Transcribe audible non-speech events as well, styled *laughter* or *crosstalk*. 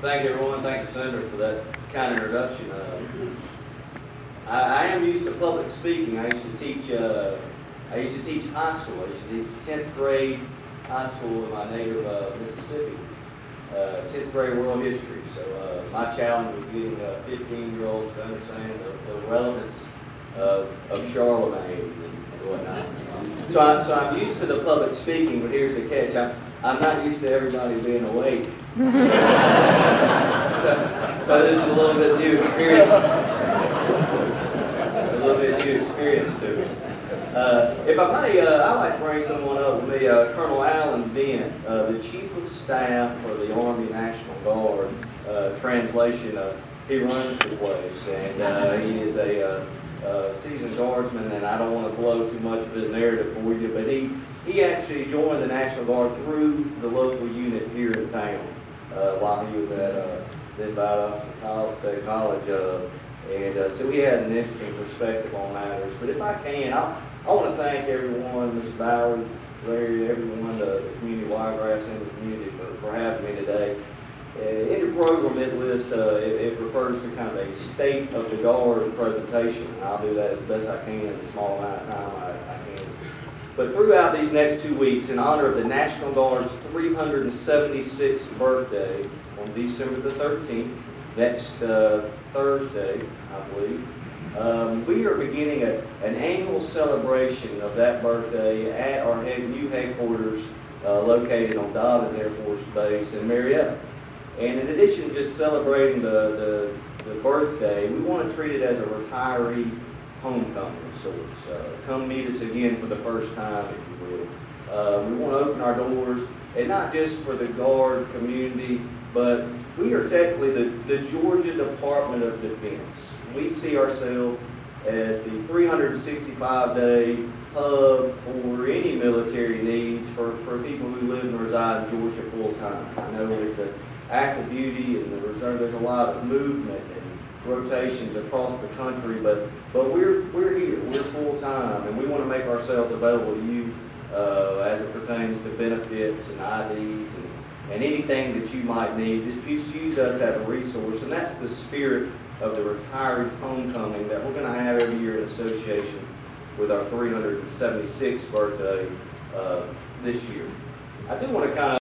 Thank everyone, thank the senator for that kind introduction. Uh, I, I am used to public speaking. I used to teach, uh, I used to teach high school. I used to teach tenth grade high school in my native, uh, Mississippi. Uh, tenth grade world history. So, uh, my challenge was getting, fifteen-year-olds to understand the, the relevance of, of Charlemagne and and whatnot. So I, so I'm used to the public speaking, but here's the catch. I'm, I'm not used to everybody being awake. *laughs* So, so this is a little bit new experience. A little bit new experience to me. Uh, if I may, uh, I'd like to bring someone up with me, uh, Colonel Alan Bent, uh, the Chief of Staff for the Army National Guard. Uh, translation, uh, he runs the place, and uh, he is a uh, uh, seasoned guardsman, and I don't want to blow too much of his narrative for you, but he, he actually joined the National Guard through the local unit here in town uh, while he was at uh, then Valdosta College, State College. Uh, and uh, so he has an interesting perspective on matters. But if I can, I, I want to thank everyone, Ms. Ballard, Larry, everyone, the, the community, Wiregrass, and the community for, for having me today. Program, it lists, uh, it, it refers to kind of a state of the guard presentation. And I'll do that as best I can in the small amount of time I, I can. But throughout these next two weeks, in honor of the National Guard's 376th birthday on December the 13th, next uh, Thursday, I believe, um, we are beginning a, an annual celebration of that birthday at our head, new headquarters uh, located on Dobbins Air Force Base in Marietta. And in addition to just celebrating the, the, the birthday, we want to treat it as a retiree homecoming. Uh, come meet us again for the first time, if you will. Uh, we want to open our doors, and not just for the Guard community, but we are technically the, the Georgia Department of Defense. We see ourselves as the 365-day hub for any military needs for, for people who live and reside in Georgia full-time. I know with the active duty and the reserve, there's a lot of movement and rotations across the country, but, but we're, we're here, we're full-time, and we want to make ourselves available to you uh, as it pertains to benefits and IDs and, and anything that you might need. Just, just use us as a resource, and that's the spirit of the retiree homecoming that we're going to have every year in association with our 376th birthday uh, this year. I do want to kind of